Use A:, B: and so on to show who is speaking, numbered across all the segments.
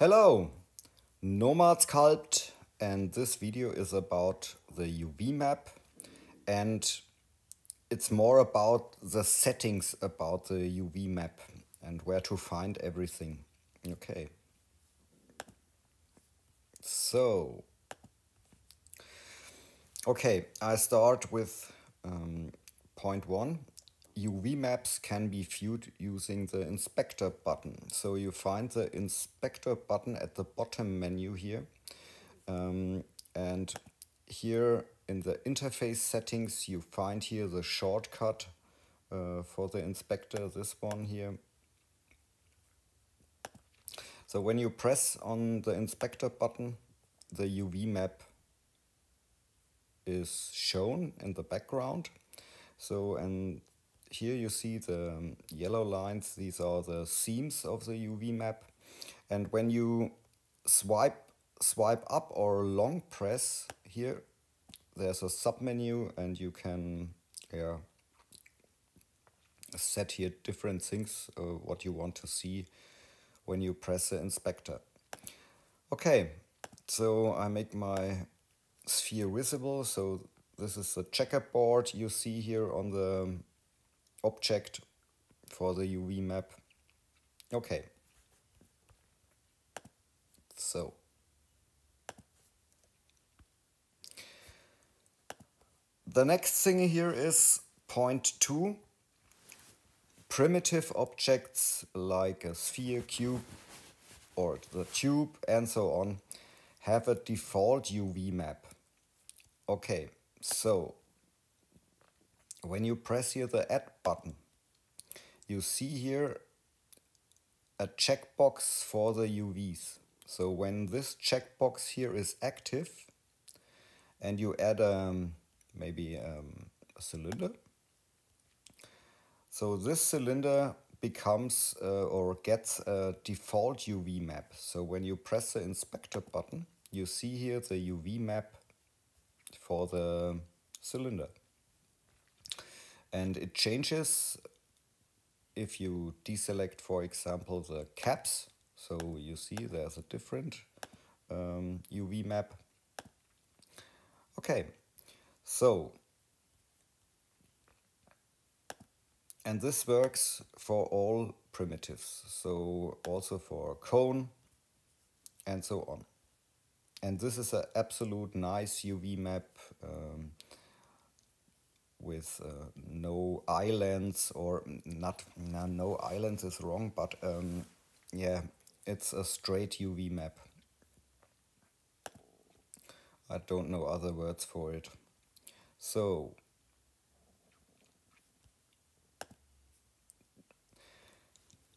A: Hello, Nomad Sculpt and this video is about the UV map and it's more about the settings about the UV map and where to find everything. Okay. So, okay, I start with um, point one UV maps can be viewed using the inspector button. So you find the inspector button at the bottom menu here. Um, and here in the interface settings, you find here the shortcut uh, for the inspector, this one here. So when you press on the inspector button, the UV map is shown in the background. So, and here you see the um, yellow lines, these are the seams of the UV map. And when you swipe, swipe up or long press here, there's a submenu and you can yeah, set here different things, uh, what you want to see when you press the inspector. Okay, so I make my sphere visible. So this is the checkerboard you see here on the object for the UV map. Okay. So. The next thing here is point two. Primitive objects like a sphere, cube, or the tube and so on have a default UV map. Okay, so when you press here the add button, you see here a checkbox for the UVs. So when this checkbox here is active and you add um, maybe um, a cylinder, so this cylinder becomes uh, or gets a default UV map. So when you press the inspector button, you see here the UV map for the cylinder and it changes if you deselect for example the caps. So you see there's a different um, UV map. Okay. So and this works for all primitives. So also for cone and so on. And this is an absolute nice UV map um, with uh, no islands or not no, no islands is wrong but um, yeah it's a straight UV map. I don't know other words for it. So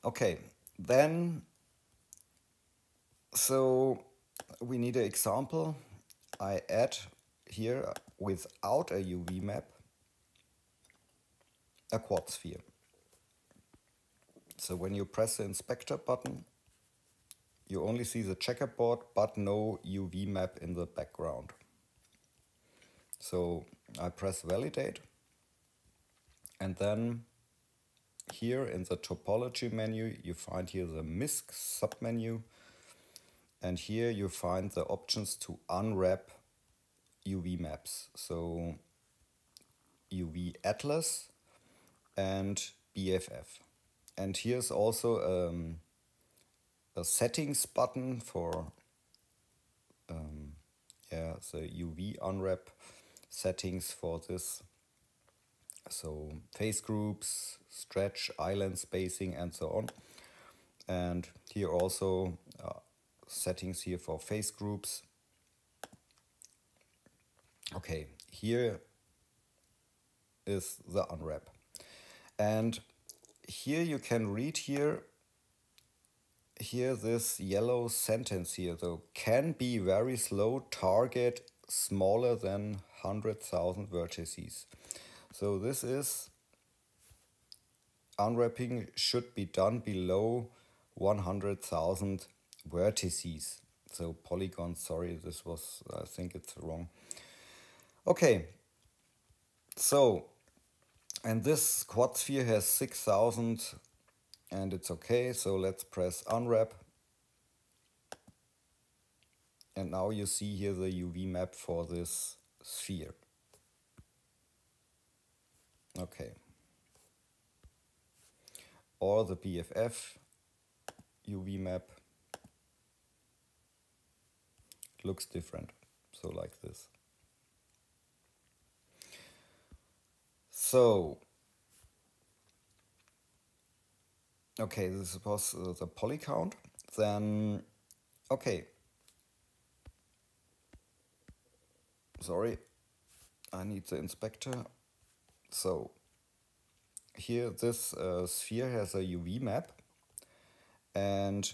A: okay then so we need an example. I add here without a UV map a quad sphere. So when you press the inspector button, you only see the checkerboard but no UV map in the background. So I press validate and then here in the topology menu you find here the MISC submenu and here you find the options to unwrap UV maps. So UV Atlas and BFF. And here's also um, a settings button for um, yeah, the UV unwrap settings for this. So face groups, stretch, island spacing and so on. And here also uh, settings here for face groups. Okay, here is the unwrap. And here you can read here, here this yellow sentence here, though, can be very slow, target smaller than 100,000 vertices. So this is, unwrapping should be done below 100,000 vertices. So polygon, sorry, this was, I think it's wrong. Okay, so and this quad sphere has 6000 and it's okay. So let's press unwrap. And now you see here the UV map for this sphere. Okay. Or the BFF UV map looks different. So like this. So, okay, this was uh, the poly count. Then, okay. Sorry, I need the inspector. So, here this uh, sphere has a UV map and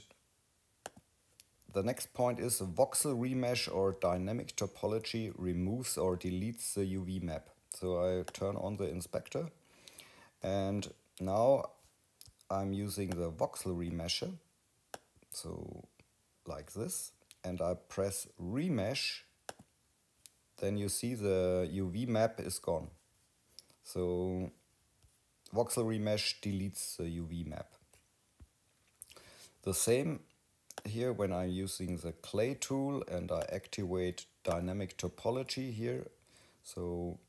A: the next point is voxel remesh or dynamic topology removes or deletes the UV map. So I turn on the inspector and now I'm using the voxel remesher. So like this and I press remesh then you see the UV map is gone. So voxel remesh deletes the UV map. The same here when I'm using the clay tool and I activate dynamic topology here. So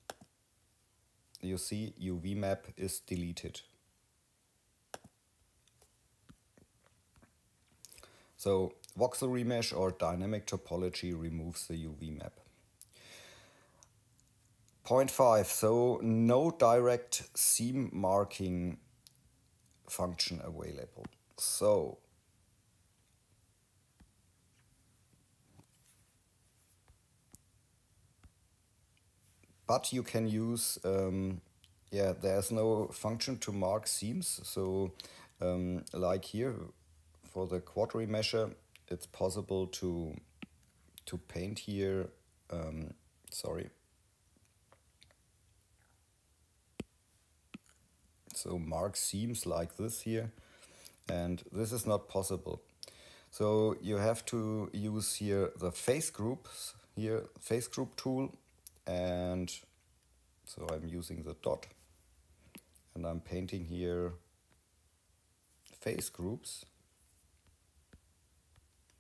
A: you see UV map is deleted. So voxel remesh or dynamic topology removes the UV map. Point five, so no direct seam marking function available. So but you can use, um, yeah, there's no function to mark seams. So um, like here for the quad remesher, it's possible to, to paint here, um, sorry. So mark seams like this here, and this is not possible. So you have to use here the face groups, here face group tool and so I'm using the dot. And I'm painting here face groups.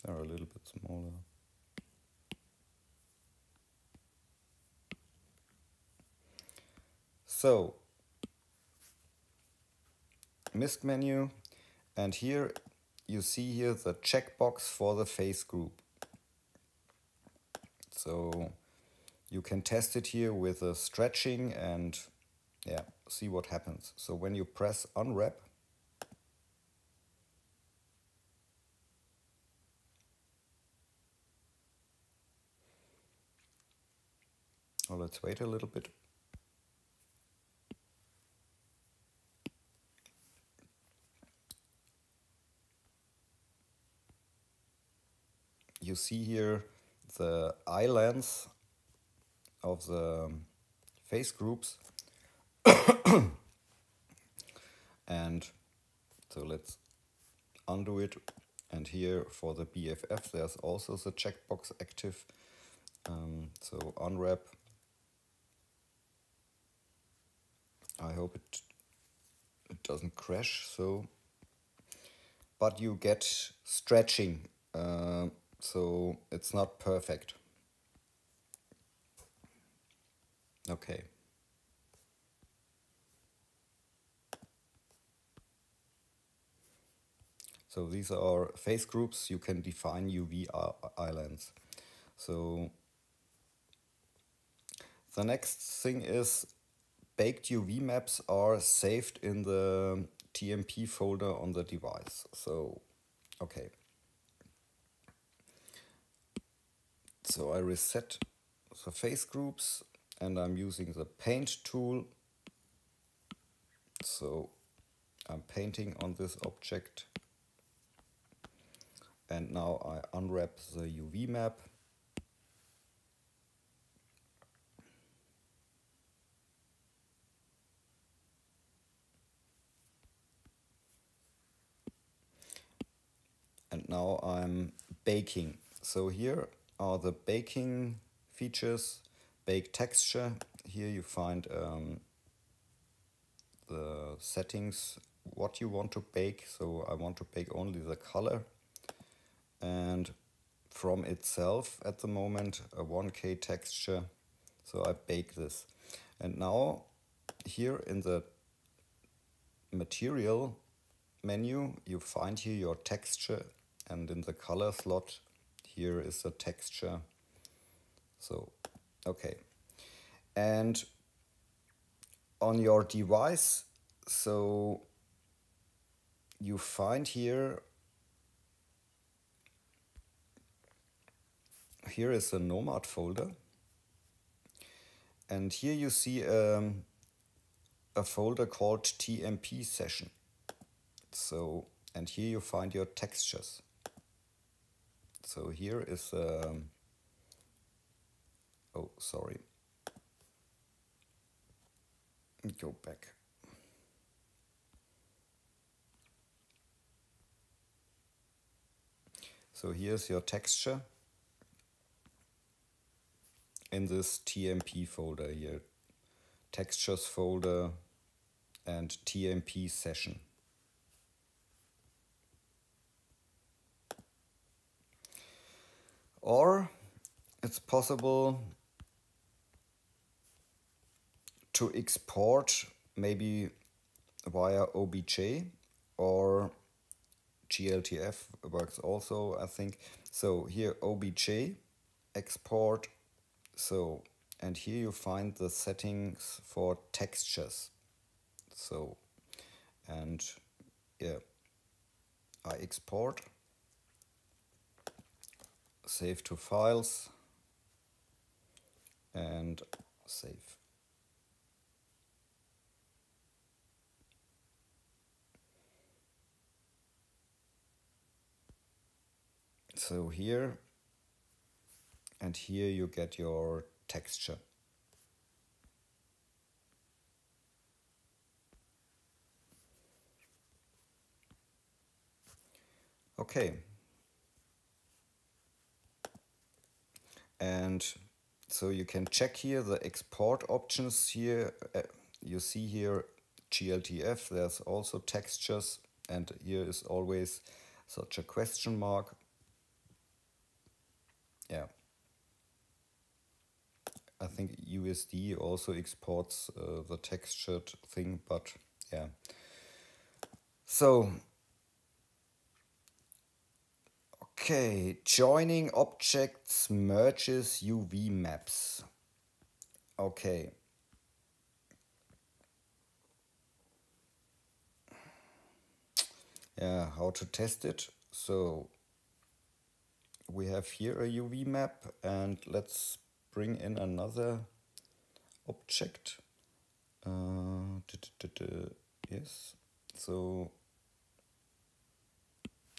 A: They're a little bit smaller. So MISC menu. And here you see here the checkbox for the face group. So you can test it here with a stretching and yeah, see what happens. So when you press unwrap, well, let's wait a little bit. You see here the islands of the face groups. and so let's undo it. And here for the BFF, there's also the checkbox active. Um, so unwrap. I hope it it doesn't crash. So, but you get stretching. Uh, so it's not perfect. Okay. So these are face groups. You can define UV islands. So the next thing is baked UV maps are saved in the TMP folder on the device. So, okay. So I reset the face groups and I'm using the paint tool. So I'm painting on this object and now I unwrap the UV map. And now I'm baking. So here are the baking features bake texture. Here you find um, the settings, what you want to bake. So I want to bake only the color. And from itself at the moment, a 1K texture. So I bake this. And now here in the material menu, you find here your texture and in the color slot, here is the texture. So, okay. And on your device, so you find here here is a nomad folder. And here you see um, a folder called TMP session. So and here you find your textures. So here is um, oh sorry go back So here's your texture in this TMP folder here. Textures folder and TMP session. Or it's possible to export maybe via OBJ or GLTF works also, I think. So here OBJ, export, so, and here you find the settings for textures. So, and yeah, I export, save to files, and save. So here and here you get your texture. Okay. And so you can check here the export options here. Uh, you see here GLTF, there's also textures and here is always such a question mark yeah. I think USD also exports uh, the textured thing, but yeah. So, okay, joining objects merges UV maps. Okay. Yeah, how to test it? So, we have here a UV map and let's bring in another object. Uh, yes, so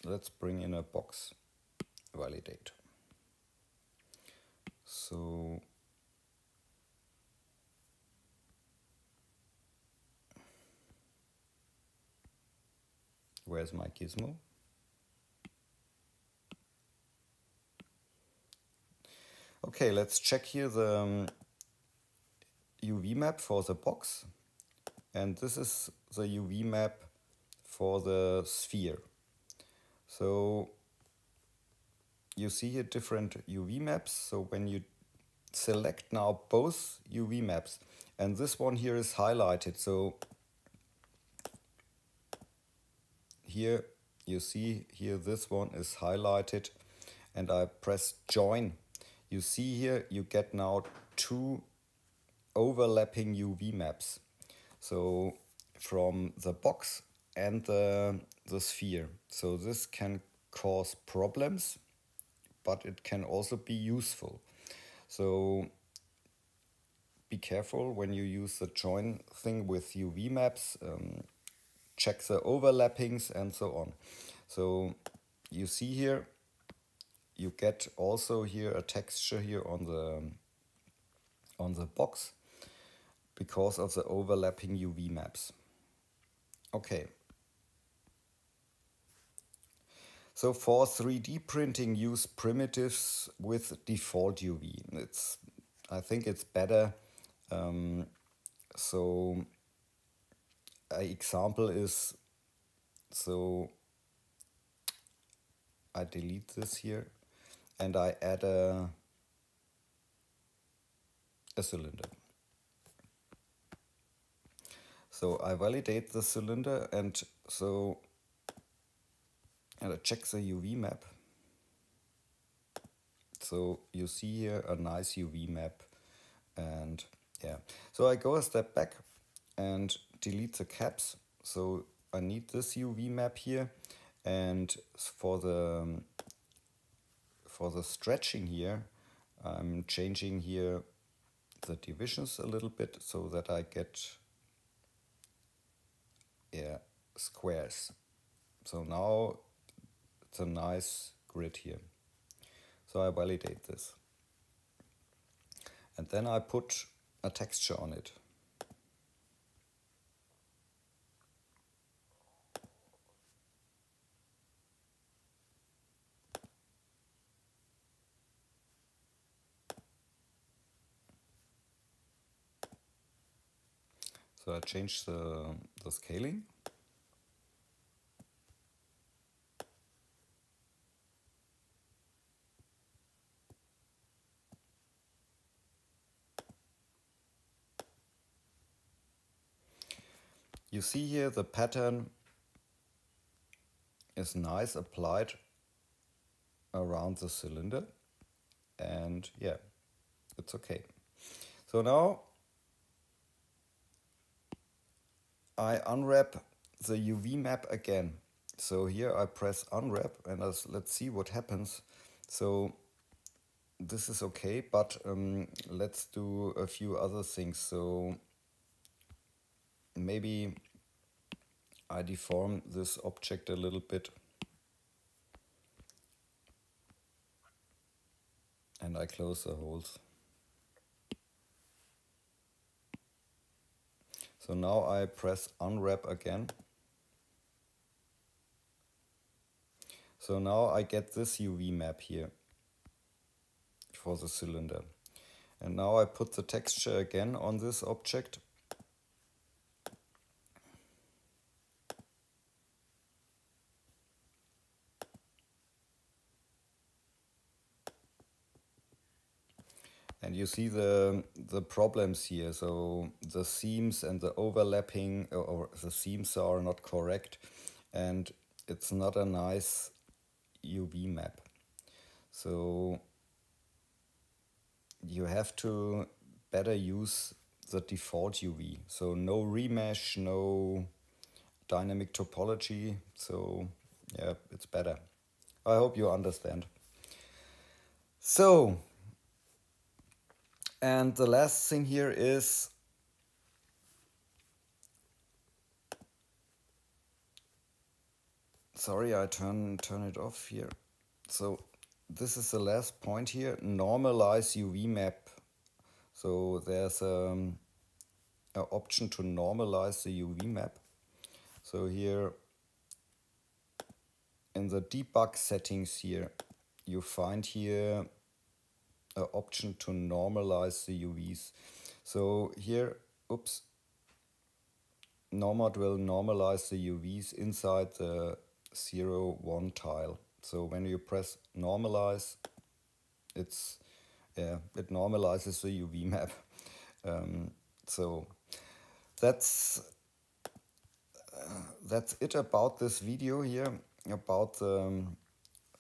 A: let's bring in a box validate. So where's my gizmo? Okay, let's check here the um, UV map for the box. And this is the UV map for the sphere. So you see here different UV maps. So when you select now both UV maps, and this one here is highlighted. So here you see here this one is highlighted and I press join you see here you get now two overlapping UV maps. So from the box and the, the sphere. So this can cause problems, but it can also be useful. So be careful when you use the join thing with UV maps. Um, check the overlappings and so on. So you see here you get also here a texture here on the on the box because of the overlapping UV maps. Okay. So for 3D printing, use primitives with default UV. It's, I think it's better. Um, so an example is, so I delete this here and I add a, a cylinder. So I validate the cylinder and so and I check the UV map. So you see here a nice UV map and yeah. So I go a step back and delete the caps. So I need this UV map here and for the um, for the stretching here I'm changing here the divisions a little bit so that I get yeah squares. So now it's a nice grid here. So I validate this. And then I put a texture on it I change the, the scaling. You see here the pattern is nice applied around the cylinder and yeah, it's okay. So now I unwrap the UV map again. So here I press unwrap and let's see what happens. So this is okay, but um, let's do a few other things. So maybe I deform this object a little bit. And I close the holes. So now I press unwrap again. So now I get this UV map here for the cylinder. And now I put the texture again on this object. And you see the the problems here. So the seams and the overlapping or the seams are not correct. And it's not a nice UV map. So you have to better use the default UV so no remesh no dynamic topology. So yeah it's better. I hope you understand. So and the last thing here is sorry I turn turn it off here. So this is the last point here. Normalize UV map. So there's um, an option to normalize the UV map. So here in the debug settings here you find here uh, option to normalize the UVs. So here, oops, Nomad will normalize the UVs inside the 0, 1 tile. So when you press normalize, it's yeah, it normalizes the UV map. Um, so that's uh, that's it about this video here about um,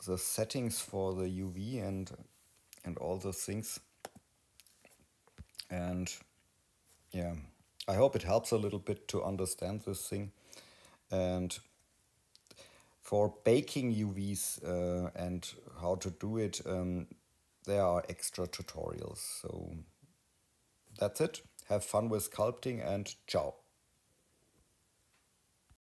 A: the settings for the UV and and all those things. And yeah, I hope it helps a little bit to understand this thing. And for baking UVs uh, and how to do it, um, there are extra tutorials. So that's it. Have fun with sculpting and ciao.